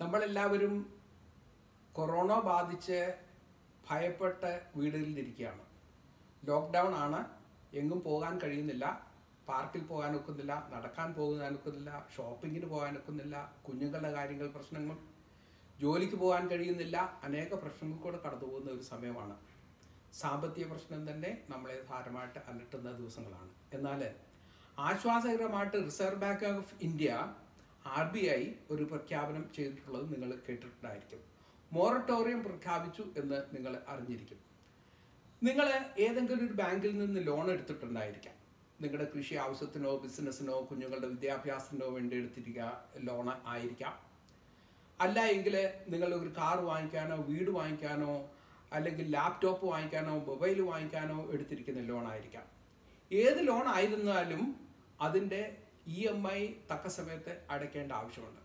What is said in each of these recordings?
നമ്മളെല്ലാവരും കൊറോണ ബാധിച്ച് ഭയപ്പെട്ട വീടുകളിലിരിക്കുകയാണ്. ലോക്ക്ഡൗൺ ആണ്. എങ്ങും പോകാൻ കഴിയുന്നില്ല. പാർക്കിൽ പോകാൻ ഒക്കുന്നില്ല. നടക്കാൻ പോകാൻ ഒക്കുന്നില്ല. ഷോപ്പിങ്ങിന് പോകാൻ ഒക്കുന്നില്ല. കുഞ്ഞുങ്ങളുടെ കാര്യങ്ങൾ പ്രശ്നങ്ങൾ. ജോലിക്ക് പോകാൻ കഴിയുന്നില്ല. അനേക പ്രശ്നങ്ങൾ കൂടെ കടന്നു പോകുന്ന ഒരു സമയമാണ്. സാമ്പത്തിക പ്രശ്നം തന്നെ നമ്മളെ സാരമായിട്ട് അലട്ടുന്ന ദിവസങ്ങളാണ്. എന്നാൽ ആശ്വാസകരമായിട്ട് Reserve Bank of India R B I ഒരു പ്രഖ്യാപനം ചെയ്തിട്ടുള്ളത് നിങ്ങൾ കേട്ടിട്ടുണ്ടായിരിക്കും. മൊറട്ടോറിയം പ്രഖ്യാപിച്ചു എന്ന് നിങ്ങൾ അറിഞ്ഞിരിക്കും. നിങ്ങൾ ഏതെങ്കിലും ഒരു ബാങ്കിൽ നിന്ന് ലോൺ എടുത്തിട്ടുണ്ടായിരിക്കാം. നിങ്ങളുടെ കൃഷി ആവശ്യത്തിനോ ബിസിനസ്സിനോ കുഞ്ഞുങ്ങളുടെ വിദ്യാഭ്യാസത്തിനോ വേണ്ടി എടുത്തിരിക്കുക ലോൺ ആയിരിക്കാം. അല്ല എങ്കിൽ നിങ്ങൾ ഒരു കാർ വാങ്ങിക്കാനോ വീട് വാങ്ങിക്കാനോ അല്ലെങ്കിൽ ലാപ്ടോപ്പ് വാങ്ങിക്കാനോ മൊബൈൽ വാങ്ങിക്കാനോ എടുത്തിരിക്കുന്ന ലോൺ ആയിരിക്കാം. ഏത് ലോൺ ആയിരുന്നാലും അതിന്റെ ഇ എം ഐ തക്ക സമയത്ത് അടയ്ക്കേണ്ട ആവശ്യമുണ്ട്.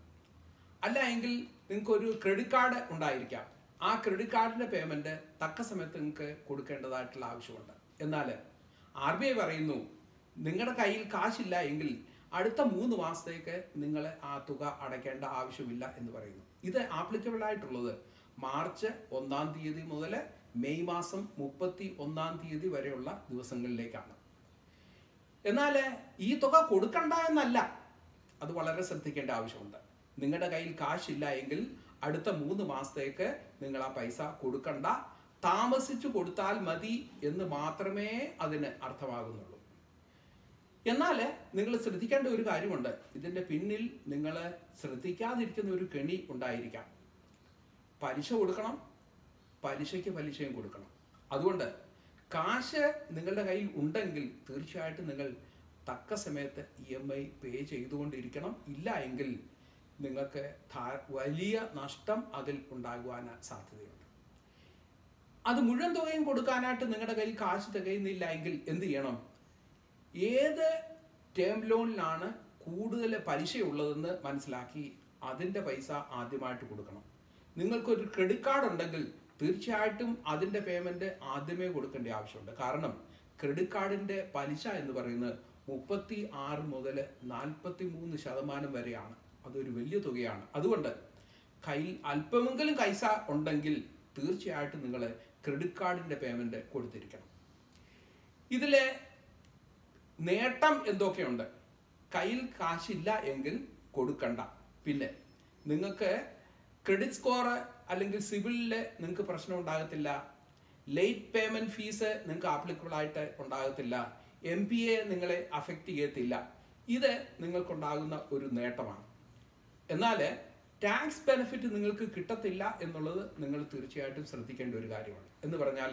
അല്ല എങ്കിൽ നിങ്ങൾക്ക് ഒരു ക്രെഡിറ്റ് കാർഡ് ഉണ്ടായിരിക്കാം. ആ ക്രെഡിറ്റ് കാർഡിന്റെ പേയ്മെന്റ് തക്ക സമയത്ത് നിങ്ങൾക്ക് കൊടുക്കേണ്ടതായിട്ടുള്ള ആവശ്യമുണ്ട്. എന്നാൽ ആർ ബി ഐ പറയുന്നു നിങ്ങളുടെ കയ്യിൽ കാശില്ല എങ്കിൽ അടുത്ത മൂന്ന് മാസത്തേക്ക് നിങ്ങൾ ആ തുക അടയ്ക്കേണ്ട ആവശ്യമില്ല എന്ന് പറയുന്നു. ഇത് ആപ്ലിക്കബിൾ ആയിട്ടുള്ളത് മാർച്ച് ഒന്നാം തീയതി മുതൽ മെയ് മാസം മുപ്പത്തി ഒന്നാം തീയതി വരെയുള്ള ദിവസങ്ങളിലേക്കാണ്. എന്നാൽ ഈ തുക കൊടുക്കണ്ട എന്നല്ല. അത് വളരെ ശ്രദ്ധിക്കേണ്ട ആവശ്യമുണ്ട്. നിങ്ങളുടെ കയ്യിൽ കാശില്ല എങ്കിൽ അടുത്ത മൂന്ന് മാസത്തേക്ക് നിങ്ങൾ ആ പൈസ കൊടുക്കണ്ട. താമസിച്ചു കൊടുത്താൽ മതി എന്ന് മാത്രമേ അതിന് അർത്ഥമാകുന്നുള്ളൂ. എന്നാൽ നിങ്ങൾ ശ്രദ്ധിക്കേണ്ട ഒരു കാര്യമുണ്ട്. ഇതിന്റെ പിന്നിൽ നിങ്ങൾ ശ്രദ്ധിക്കാതിരിക്കുന്ന ഒരു കെണി ഉണ്ടായിരിക്കാം. പലിശ കൊടുക്കണം. പലിശയ്ക്ക് പലിശയും കൊടുക്കണം. അതുകൊണ്ട് കാശ് നിങ്ങളുടെ കയ്യിൽ ഉണ്ടെങ്കിൽ തീർച്ചയായിട്ടും നിങ്ങൾ തക്ക സമയത്ത് ഇ എം ഐ പേ ചെയ്തുകൊണ്ടിരിക്കണം. ഇല്ല എങ്കിൽ നിങ്ങൾക്ക് വലിയ നഷ്ടം അതിൽ ഉണ്ടാകുവാൻ സാധ്യതയുണ്ട്. അത് മുഴുവൻ തുകയും കൊടുക്കാനായിട്ട് നിങ്ങളുടെ കയ്യിൽ കാശ് തികയുന്നില്ല എങ്കിൽ എന്ത് ചെയ്യണം? ഏത് ടേം ലോണിലാണ് കൂടുതൽ പലിശയുള്ളതെന്ന് മനസ്സിലാക്കി അതിന്റെ പൈസ ആദ്യമായിട്ട് കൊടുക്കണം. നിങ്ങൾക്കൊരു ക്രെഡിറ്റ് കാർഡ് ഉണ്ടെങ്കിൽ തീർച്ചയായിട്ടും അതിന്റെ പേയ്മെന്റ് ആദ്യമേ കൊടുക്കേണ്ട ആവശ്യമുണ്ട്. കാരണം ക്രെഡിറ്റ് കാർഡിന്റെ പലിശ എന്ന് പറയുന്നത് മുപ്പത്തി ആറ് മുതൽ നാൽപ്പത്തി മൂന്ന് ശതമാനം വരെയാണ്. അതൊരു വലിയ തുകയാണ്. അതുകൊണ്ട് കയ്യിൽ അല്പമെങ്കിലും കൈസ ഉണ്ടെങ്കിൽ തീർച്ചയായിട്ടും നിങ്ങൾ ക്രെഡിറ്റ് കാർഡിന്റെ പേയ്മെന്റ് കൊടുത്തിരിക്കണം. ഇതിലെ നേട്ടം എന്തൊക്കെയുണ്ട്? കയ്യിൽ കാശില്ല എങ്കിൽ കൊടുക്കണ്ട. പിന്നെ നിങ്ങൾക്ക് ക്രെഡിറ്റ് സ്കോർ അല്ലെങ്കിൽ സിവിലിൽ നിങ്ങൾക്ക് പ്രശ്നം ഉണ്ടാകത്തില്ല. ലേറ്റ് പേയ്മെന്റ് ഫീസ് നിങ്ങൾക്ക് ആപ്ലിക്കബിൾ ആയിട്ട് ഉണ്ടാകത്തില്ല. എം പി എ നിങ്ങളെ അഫക്റ്റ് ചെയ്യത്തില്ല. ഇത് നിങ്ങൾക്കുണ്ടാകുന്ന ഒരു നേട്ടമാണ്. എന്നാൽ ടാക്സ് ബെനിഫിറ്റ് നിങ്ങൾക്ക് കിട്ടത്തില്ല എന്നുള്ളത് നിങ്ങൾ തീർച്ചയായിട്ടും ശ്രദ്ധിക്കേണ്ട ഒരു കാര്യമാണ്. എന്ന് പറഞ്ഞാൽ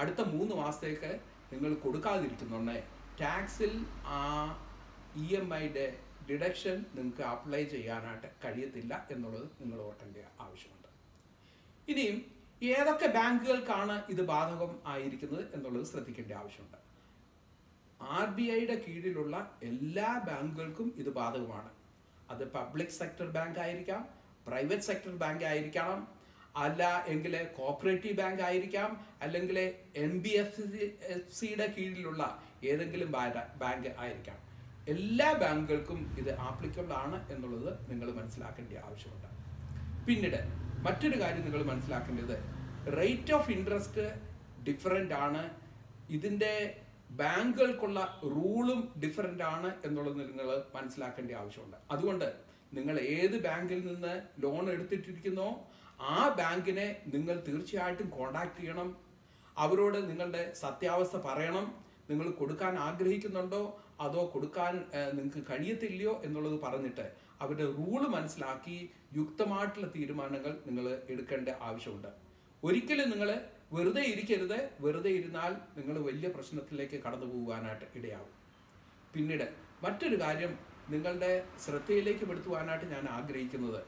അടുത്ത മൂന്ന് മാസത്തേക്ക് നിങ്ങൾ കൊടുക്കാതിരിക്കുന്നുണ്ട് ടാക്സിൽ ആ ഇ എം ഐയുടെ ഡിഡക്ഷൻ നിങ്ങൾക്ക് അപ്ലൈ ചെയ്യാനായിട്ട് കഴിയത്തില്ല എന്നുള്ളത് നിങ്ങൾ ഓർക്കേണ്ട ആവശ്യമുണ്ട്. ഇനിയും ഏതൊക്കെ ബാങ്കുകൾക്കാണ് ഇത് ബാധകം ആയിരിക്കുന്നത് എന്നുള്ളത് ശ്രദ്ധിക്കേണ്ട ആവശ്യമുണ്ട്. ആർ ബി ഐയുടെ കീഴിലുള്ള എല്ലാ ബാങ്കുകൾക്കും ഇത് ബാധകമാണ്. അത് പബ്ലിക് സെക്ടർ ബാങ്ക് ആയിരിക്കാം പ്രൈവറ്റ് സെക്ടർ ബാങ്ക് ആയിരിക്കണം അല്ല എങ്കിൽ കോപ്പറേറ്റീവ് ബാങ്ക് ആയിരിക്കാം അല്ലെങ്കിൽ എൻ ബി എഫ് സിയുടെ കീഴിലുള്ള ഏതെങ്കിലും ബാങ്ക് ആയിരിക്കാം. എല്ലാ ബാങ്കുകൾക്കും ഇത് ആപ്ലിക്കബിൾ ആണ് എന്നുള്ളത് നിങ്ങൾ മനസ്സിലാക്കേണ്ട ആവശ്യമുണ്ട്. പിന്നീട് മറ്റൊരു കാര്യം നിങ്ങൾ മനസ്സിലാക്കേണ്ടത് റേറ്റ് ഓഫ് ഇൻട്രസ്റ്റ് ഡിഫറെന്റ് ആണ്. ഇതിന്റെ ബാങ്കുകൾക്കുള്ള റൂളും ഡിഫറെന്റ് ആണ് എന്നുള്ളത് നിങ്ങൾ മനസ്സിലാക്കേണ്ട ആവശ്യമുണ്ട്. അതുകൊണ്ട് നിങ്ങൾ ഏത് ബാങ്കിൽ നിന്ന് ലോൺ എടുത്തിട്ടിരിക്കുന്നോ ആ ബാങ്കിനെ നിങ്ങൾ തീർച്ചയായിട്ടും കോണ്ടാക്ട് ചെയ്യണം. അവരോട് നിങ്ങളുടെ സത്യാവസ്ഥ പറയണം. നിങ്ങൾ കൊടുക്കാൻ ആഗ്രഹിക്കുന്നുണ്ടോ? അതോ കൊടുക്കാൻ നിങ്ങൾക്ക് കഴിയത്തില്ലയോ എന്നുള്ളത് പറഞ്ഞിട്ട് അവരുടെ റൂൾ മനസ്സിലാക്കി യുക്തമായിട്ടുള്ള തീരുമാനങ്ങൾ നിങ്ങൾ എടുക്കേണ്ട ആവശ്യമുണ്ട്. ഒരിക്കലും നിങ്ങൾ വെറുതെ ഇരിക്കരുത്. വെറുതെ ഇരുന്നാൽ നിങ്ങൾ വലിയ പ്രശ്നത്തിലേക്ക് കടന്നു പോകാനായിട്ട് ഇടയാവും. പിന്നീട് മറ്റൊരു കാര്യം നിങ്ങളുടെ ശ്രദ്ധയിലേക്ക് പെടുത്തുവാനായിട്ട് ഞാൻ ആഗ്രഹിക്കുന്നത്.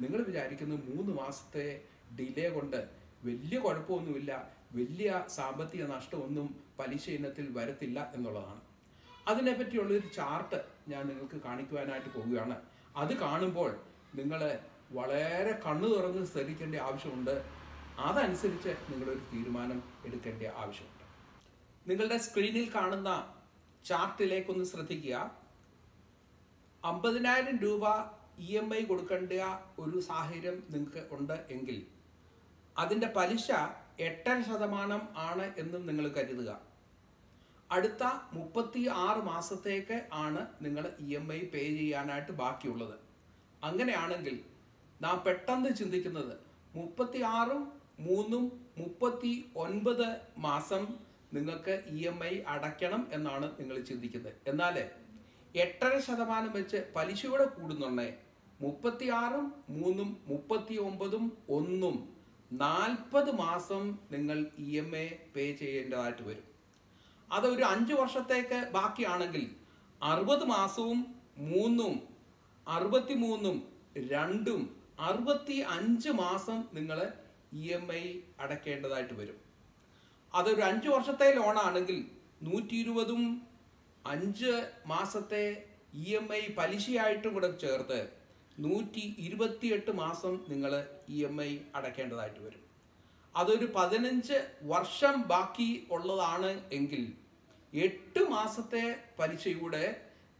നിങ്ങൾ വിചാരിക്കുന്ന മൂന്ന് മാസത്തെ ഡിലേ കൊണ്ട് വലിയ കുഴപ്പമൊന്നുമില്ല വലിയ സാമ്പത്തിക നഷ്ടമൊന്നും പലിശ ഇനത്തിൽ വരത്തില്ല എന്നുള്ളതാണ്. അതിനെപ്പറ്റിയുള്ളൊരു ചാർട്ട് ഞാൻ നിങ്ങൾക്ക് കാണിക്കുവാനായിട്ട് പോവുകയാണ്. അത് കാണുമ്പോൾ നിങ്ങൾ വളരെ കണ്ണു തുറന്ന് ശ്രദ്ധിക്കേണ്ട ആവശ്യമുണ്ട്. അതനുസരിച്ച് നിങ്ങളൊരു തീരുമാനം എടുക്കേണ്ട ആവശ്യമുണ്ട്. നിങ്ങളുടെ സ്ക്രീനിൽ കാണുന്ന ചാർട്ടിലേക്കൊന്ന് ശ്രദ്ധിക്കുക. അമ്പതിനായിരം രൂപ ഇ എം ഐ കൊടുക്കേണ്ട ഒരു സാഹചര്യം നിങ്ങൾക്ക് ഉണ്ട് എങ്കിൽ അതിന്റെ പലിശ എട്ടര ശതമാനം ആണ് എന്നും നിങ്ങൾ കരുതുക. അടുത്ത മുപ്പത്തി ആറ് മാസത്തേക്ക് ആണ് നിങ്ങൾ ഇ എം ഐ പേ ചെയ്യാനായിട്ട് ബാക്കിയുള്ളത്. അങ്ങനെയാണെങ്കിൽ നാം പെട്ടെന്ന് ചിന്തിക്കുന്നത് മുപ്പത്തി ആറും മൂന്നും മുപ്പത്തി ഒൻപത് മാസം നിങ്ങൾക്ക് ഇ എം ഐ അടയ്ക്കണം എന്നാണ് നിങ്ങൾ ചിന്തിക്കുന്നത്. എന്നാൽ എട്ടര ശതമാനം വെച്ച് പലിശ പലിശയോടെ കൂടുന്നുണ്ടേ മുപ്പത്തി ആറും മൂന്നും മുപ്പത്തി ഒമ്പതും ഒന്നും നാൽപ്പത് മാസം നിങ്ങൾ ഇ എം ഐ പേ ചെയ്യേണ്ടതായിട്ട് വരും. അത് ഒരു അഞ്ച് വർഷത്തേക്ക് ബാക്കിയാണെങ്കിൽ അറുപത് മാസവും മൂന്നും അറുപത്തി മൂന്നും രണ്ടും അറുപത്തി അഞ്ച് മാസം നിങ്ങൾ ഇ എം ഐ അടയ്ക്കേണ്ടതായിട്ട് വരും. അതൊരു അഞ്ച് വർഷത്തെ ലോണാണെങ്കിൽ നൂറ്റി ഇരുപതും അഞ്ച് മാസത്തെ ഇ എം ഐ പലിശയായിട്ടും കൂടെ ചേർത്ത് നൂറ്റി ഇരുപത്തിയെട്ട് മാസം നിങ്ങൾ ഇ എം ഐ അടയ്ക്കേണ്ടതായിട്ട് വരും. അതൊരു പതിനഞ്ച് വർഷം ബാക്കി ഉള്ളതാണ് എങ്കിൽ എട്ട് മാസത്തെ പലിശയുടെ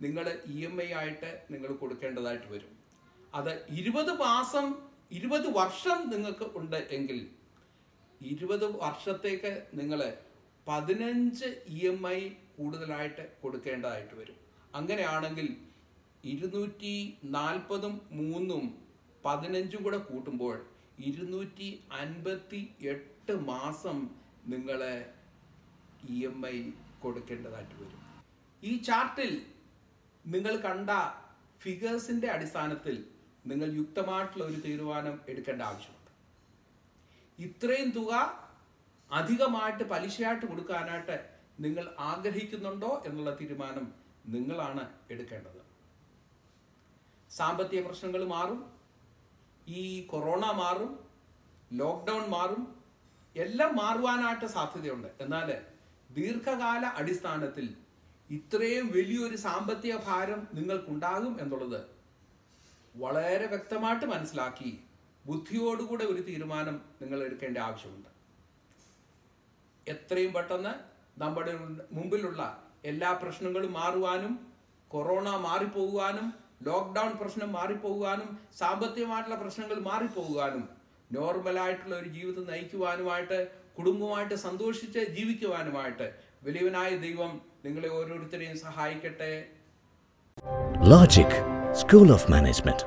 നിങ്ങൾ ഇ എം ഐ ആയിട്ട് നിങ്ങൾ കൊടുക്കേണ്ടതായിട്ട് വരും. അത് ഇരുപത് മാസം ഇരുപത് വർഷം നിങ്ങൾക്ക് ഉണ്ട് എങ്കിൽ ഇരുപത് വർഷത്തേക്ക് നിങ്ങൾ പതിനഞ്ച് ഇ എം ഐ കൂടുതലായിട്ട് കൊടുക്കേണ്ടതായിട്ട് വരും. അങ്ങനെയാണെങ്കിൽ ഇരുന്നൂറ്റി നാൽപ്പതും മൂന്നും പതിനഞ്ചും കൂടെ കൂട്ടുമ്പോൾ ഇരുന്നൂറ്റി അൻപത്തി എട്ട് മാസം നിങ്ങൾ ഇ എം ഐ കൊടുക്കേണ്ടതായിട്ട് വരും. ഈ ചാർട്ടിൽ നിങ്ങൾ കണ്ട ഫിഗേഴ്സിന്റെ അടിസ്ഥാനത്തിൽ നിങ്ങൾ യുക്തമായിട്ടുള്ള ഒരു തീരുമാനം എടുക്കേണ്ട ആവശ്യമുണ്ട്. ഇത്രയും തുക അധികമായിട്ട് പലിശയായിട്ട് കൊടുക്കാനായിട്ട് നിങ്ങൾ ആഗ്രഹിക്കുന്നുണ്ടോ എന്നുള്ള തീരുമാനം നിങ്ങളാണ് എടുക്കേണ്ടത്. സാമ്പത്തിക പ്രശ്നങ്ങൾ മാറും ഈ കൊറോണ മാറും ലോക്ക്ഡൗൺ മാറും എല്ലാം മാറുവാനായിട്ട് സാധ്യതയുണ്ട്. എന്നാൽ ദീർഘകാല അടിസ്ഥാനത്തിൽ ഇത്രയും വലിയൊരു സാമ്പത്തിക ഭാരം നിങ്ങൾക്കുണ്ടാകും എന്നുള്ളത് വളരെ വ്യക്തമായിട്ട് മനസ്സിലാക്കി ബുദ്ധിയോടുകൂടെ ഒരു തീരുമാനം നിങ്ങൾ എടുക്കേണ്ട ആവശ്യമുണ്ട്. എത്രയും പെട്ടെന്ന് നമ്മുടെ മുമ്പിലുള്ള എല്ലാ പ്രശ്നങ്ങളും മാറുവാനും കൊറോണ മാറിപ്പോകുവാനും ലോക്ക്ഡൗൺ പ്രശ്നം മാറിപ്പോകാനും സാമ്പത്തികമായിട്ടുള്ള പ്രശ്നങ്ങൾ മാറിപ്പോകാനും നോർമലായിട്ടുള്ള ഒരു ജീവിതം നയിക്കുവാനുമായിട്ട് കുടുംബമായിട്ട് സന്തോഷിച്ച് ജീവിക്കുവാനുമായിട്ട് വലിയവനായ ദൈവം നിങ്ങളെ ഓരോരുത്തരെയും സഹായിക്കട്ടെ ലോജിക് സ്കൂൾ ഓഫ് Management.